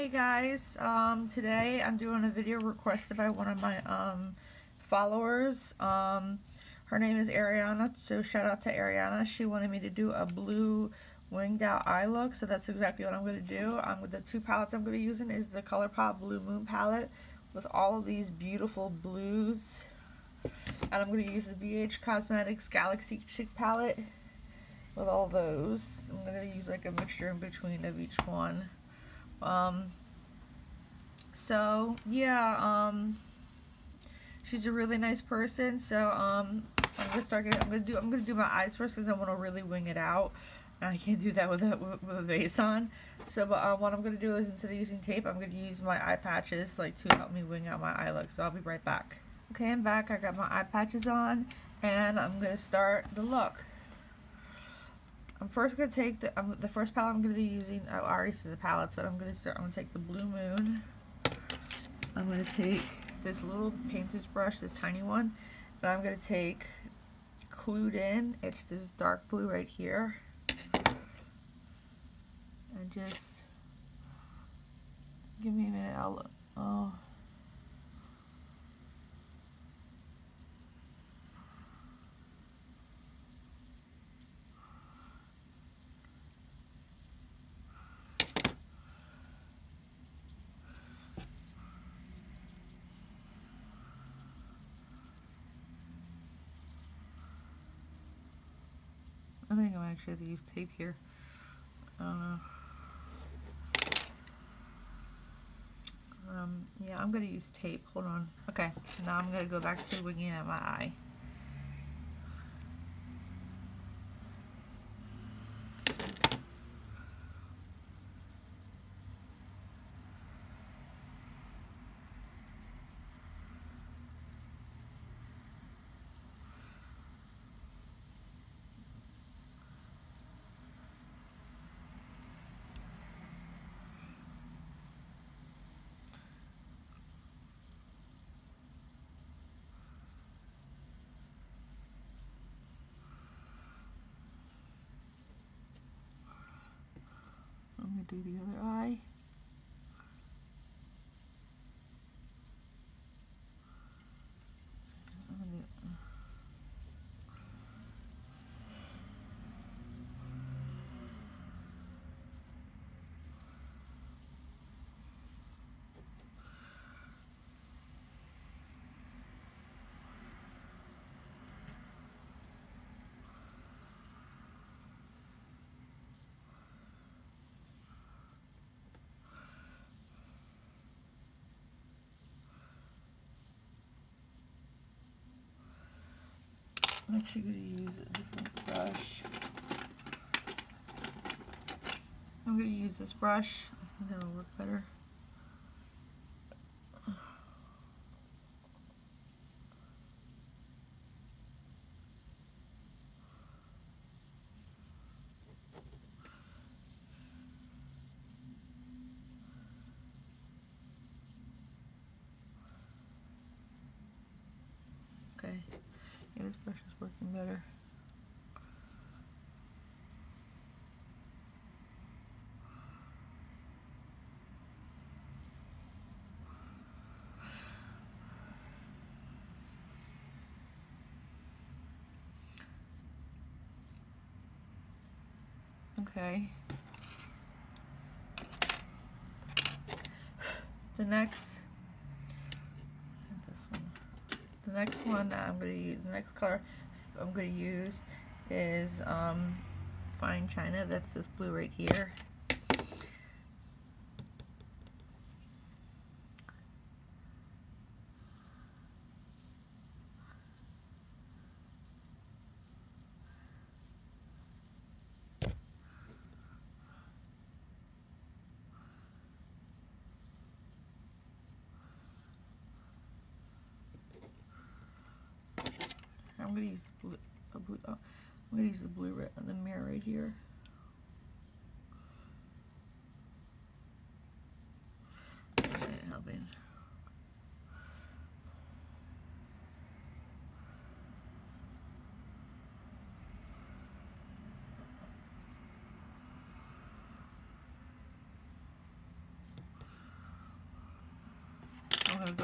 Hey guys, um, today I'm doing a video requested by one of my um, followers. Um, her name is Ariana, so shout out to Ariana. She wanted me to do a blue winged out eye look, so that's exactly what I'm going to do. Um, with the two palettes I'm going to be using is the ColourPop Blue Moon palette with all of these beautiful blues. And I'm going to use the BH Cosmetics Galaxy Chic palette with all those. I'm going to use like a mixture in between of each one. Um, so yeah, um, she's a really nice person. So um, I'm gonna start. Getting, I'm gonna do. I'm gonna do my eyes first because I want to really wing it out. And I can't do that with a, with a vase on. So, but uh, what I'm gonna do is instead of using tape, I'm gonna use my eye patches like to help me wing out my eye look. So I'll be right back. Okay, I'm back. I got my eye patches on, and I'm gonna start the look. I'm first gonna take the um, the first palette I'm gonna be using. I already see the palettes, but I'm gonna start. I'm gonna take the Blue Moon. I'm gonna take this little painter's brush, this tiny one, and I'm gonna take Clued In. It's this dark blue right here, and just give me a minute. I'll oh. I think I'm actually going to use tape here. I don't know. Um, yeah, I'm going to use tape. Hold on. Okay, now I'm going to go back to winging out my eye. To do the other eye. I'm actually going to use a different brush. I'm going to use this brush. I think that'll work better. Okay. Yeah, this brush is working better. Okay. The next the next one that I'm going to use, the next color I'm going to use is um, Fine China. That's this blue right here. I'm gonna use the blue, a blue oh, I'm gonna use the blue red on the mirror right here. Helping.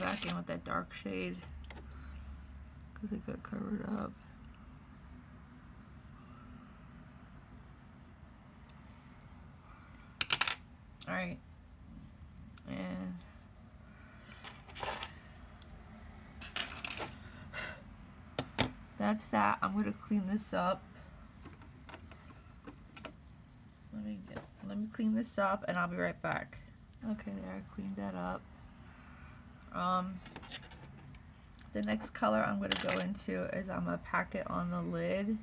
back in with that dark shade because it got covered up. Alright. And that's that. I'm going to clean this up. Let me get, let me clean this up and I'll be right back. Okay, there, I cleaned that up. Um, the next color I'm going to go into is I'm going to pack it on the lid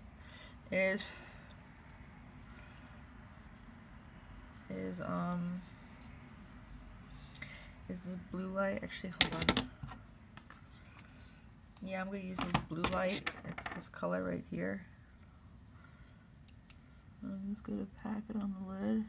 is is um is this blue light? Actually hold on. Yeah I'm gonna use this blue light. It's this color right here. I'm just gonna pack it on the lid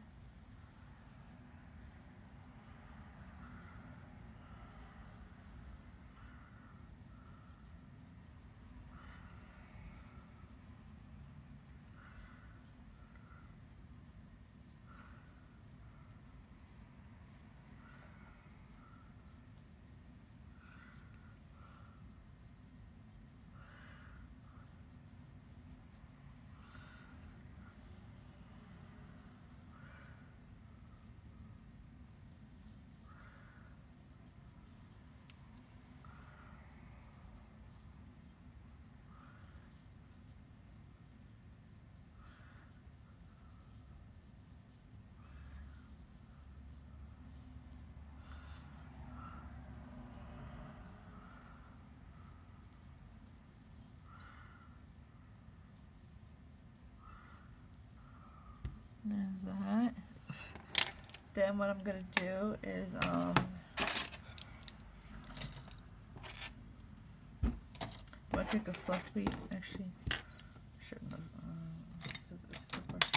There's that. Then what I'm gonna do is um gonna take a fluffy actually shouldn't have brush.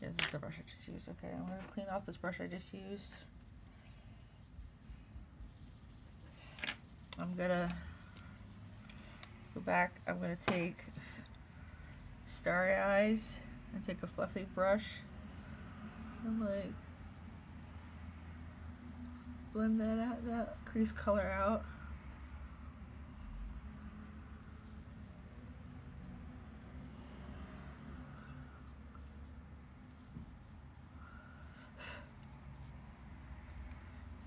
Yeah, this is the brush I just used. Okay, I'm gonna clean off this brush I just used. I'm gonna go back. I'm gonna take Starry Eyes and take a fluffy brush and like blend that out, that crease color out.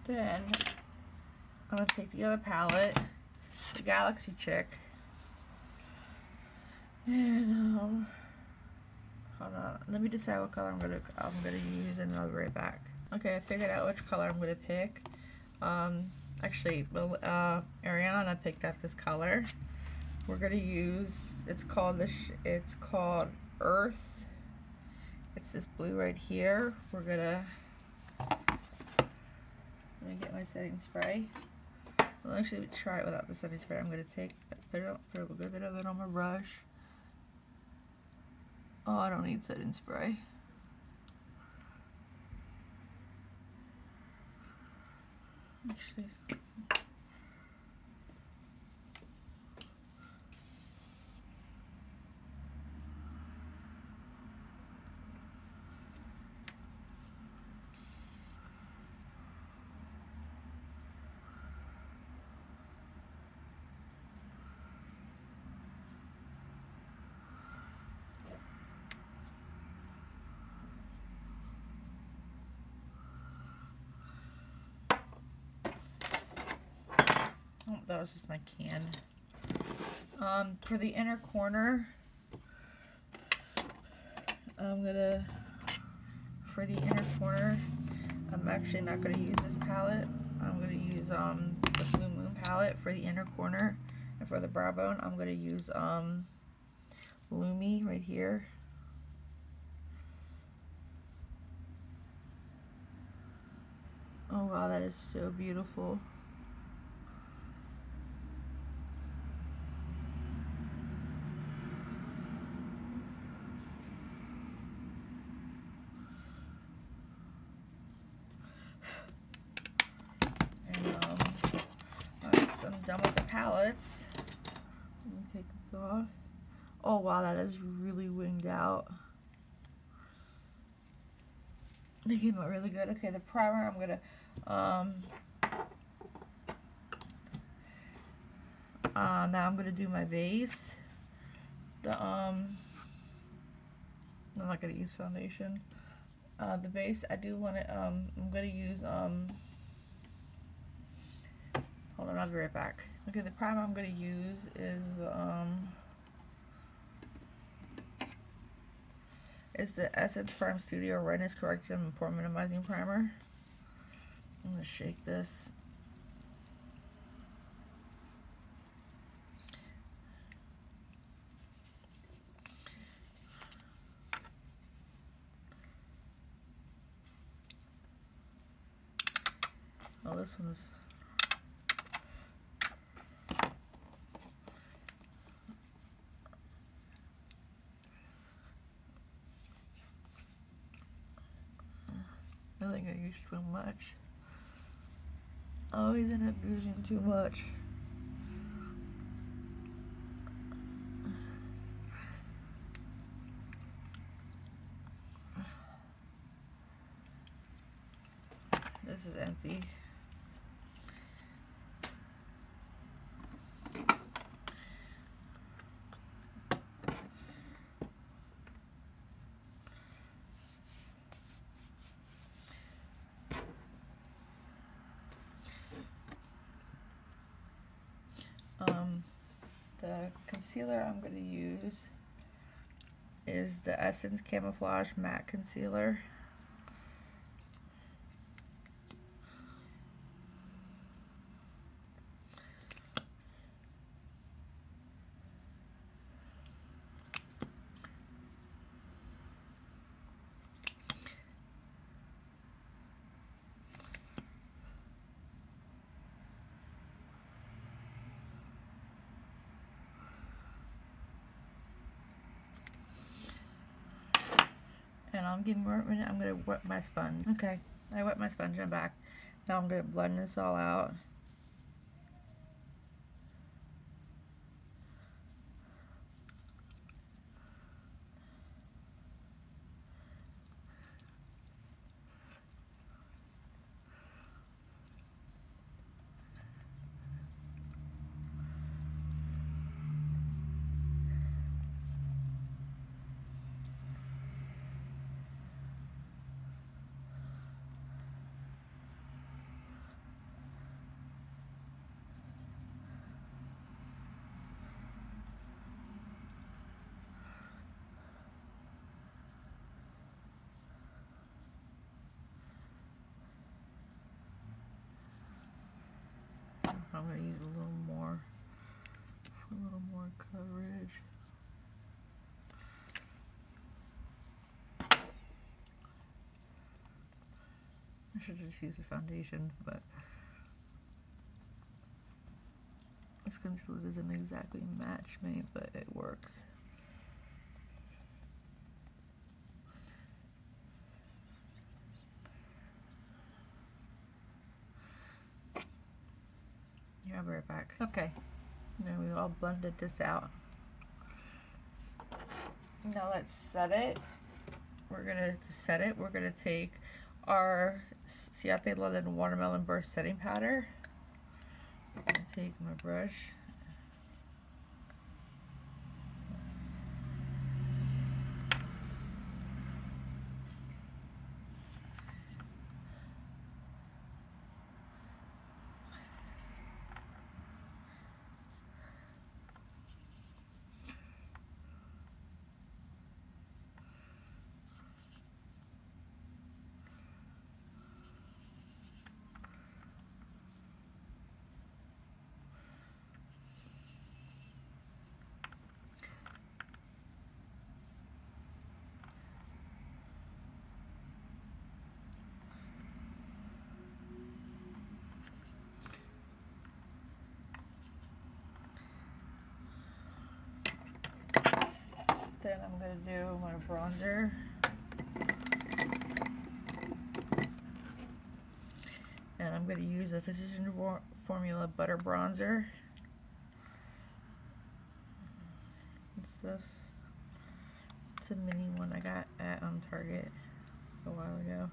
Then I'm gonna take the other palette, the Galaxy Chic, and um, let me decide what color I'm gonna I'm gonna use, and I'll be right back. Okay, I figured out which color I'm gonna pick. Um, actually, well, uh, Ariana picked out this color. We're gonna use. It's called this. It's called Earth. It's this blue right here. We're gonna. Let me get my setting spray. I'll actually try it without the setting spray. I'm gonna take put, it, put a good bit of it on my brush. Oh, I don't need setting spray. Actually. Oh, that was just my can. Um, for the inner corner, I'm gonna, for the inner corner, I'm actually not gonna use this palette. I'm gonna use um, the Blue Moon palette for the inner corner. And for the brow bone, I'm gonna use um, Lumi right here. Oh wow, that is so beautiful. palettes. Let me take this off. Oh wow, that is really winged out. They came out really good. Okay, the primer I'm gonna um Uh, now I'm going to do my vase. The, um, I'm not going to use foundation. Uh, the base, I do want to, um, I'm going to use, um, hold on, I'll be right back. Okay, the primer I'm going to use is the, um, is the Essence Prime Studio Redness Correction and Pore Minimizing Primer. I'm going to shake this. Oh, this one's think I used too much. I always end up using too much. This is empty. Um, the concealer I'm going to use is the Essence Camouflage Matte Concealer. And I'm giving one minute, I'm gonna wet my sponge. Okay, I wet my sponge I'm back. Now I'm gonna blend this all out. I'm gonna use a little more a little more coverage. I should just use the foundation, but this concealer doesn't exactly match me, but it works. I'll be right back. Okay, now we all blended this out. Now let's set it. We're gonna to set it. We're gonna take our Ciate London Watermelon Burst Setting Powder. Take my brush. Then I'm gonna do my bronzer. And I'm gonna use a Physician Formula Butter Bronzer. It's this. It's a mini one I got at um, Target a while ago.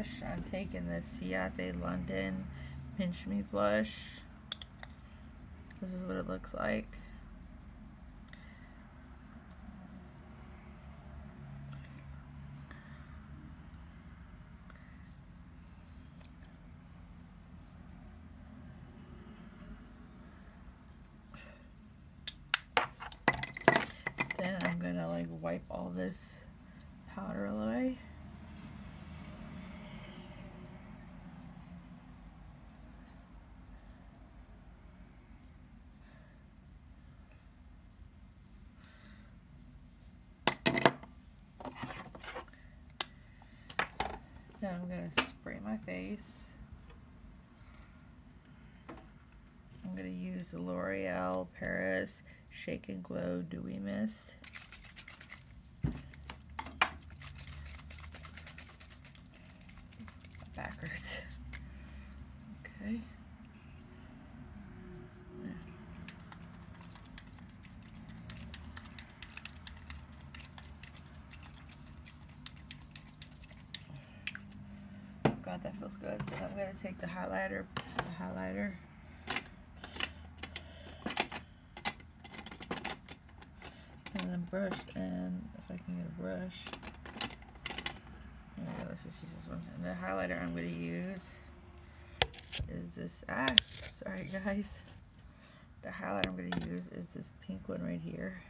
Blush, I'm taking the Ciate London Pinch Me blush. This is what it looks like. Then I'm gonna like wipe all this powder away. Then I'm going to spray my I'm going to use the L'Oreal Paris Shake and Glow Dewy Mist. Backwards. Okay. God, that feels good. I'm going to take the highlighter, the highlighter. And then brush, and if I can get a brush. There we go, let's just use this one. And the highlighter I'm going to use is this, ah, sorry guys. The highlighter I'm going to use is this pink one right here.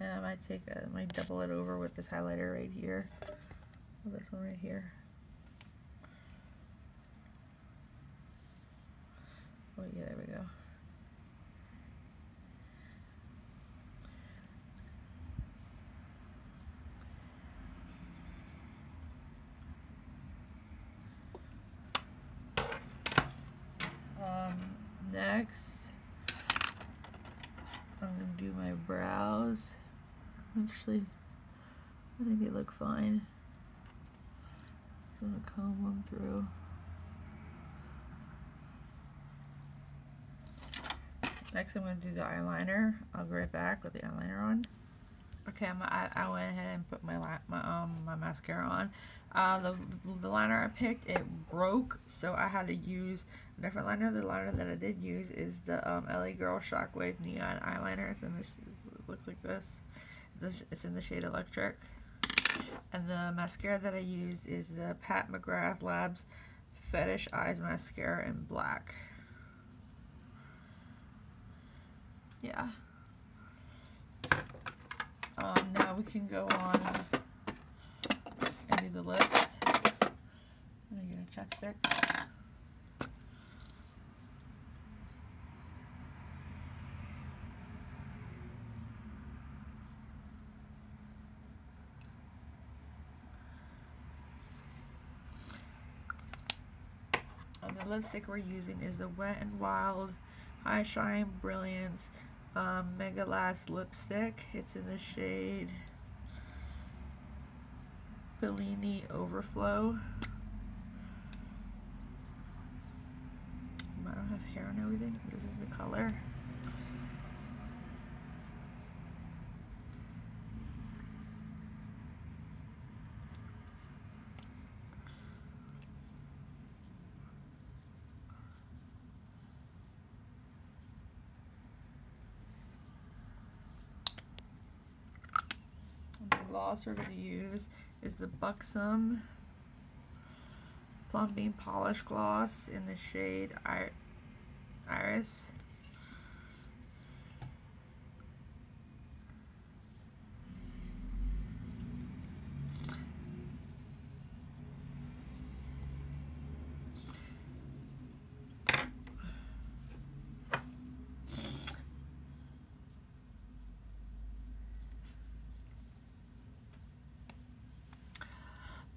And I might take a, I might double it over with this highlighter right here. Oh, this one right here. Oh yeah, there we go. Um, next, I'm gonna do my brows. Actually, I think they look fine. Gonna comb them through. Next, I'm gonna do the eyeliner. I'll be right back with the eyeliner on. Okay, I'm, I, I went ahead and put my my um my mascara on. Uh, the the liner I picked it broke, so I had to use a different liner. The liner that I did use is the um, LA Girl Shockwave Neon Eyeliner. It's in this. It looks like this. It's in the shade Electric. And the mascara that I use is the Pat McGrath Labs Fetish Eyes Mascara in black. Yeah. Um, now we can go on and do the lips. I'm gonna get a chapstick. And the lipstick we're using is the Wet n Wild High Shine Brilliance um, Mega Last lipstick. It's in the shade Bellini Overflow. I don't have hair and everything. This is the color. Gloss we're going to use is the Buxom Plumping Polish Gloss in the shade Iris.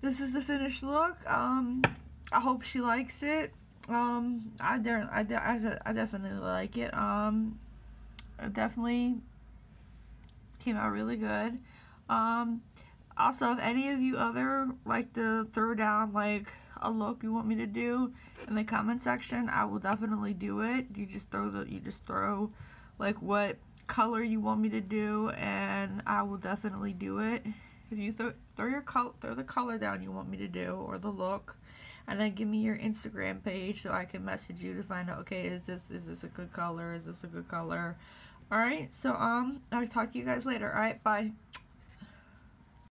This is the finished look. Um, I hope she likes it. Um, I, de I, de I, I definitely like it. Um, it definitely came out really good. Um, Also, if any of you other like to throw down like a look you want me to do in the comment section, I will definitely do it. You just throw the you just throw like what color you want me to do and I will definitely do it. If you throw throw your color throw the color down you want me to do or the look and then give me your Instagram page so I can message you to find out okay is this is this a good color? Is this a good color? All right so um I'll talk to you guys later. All right bye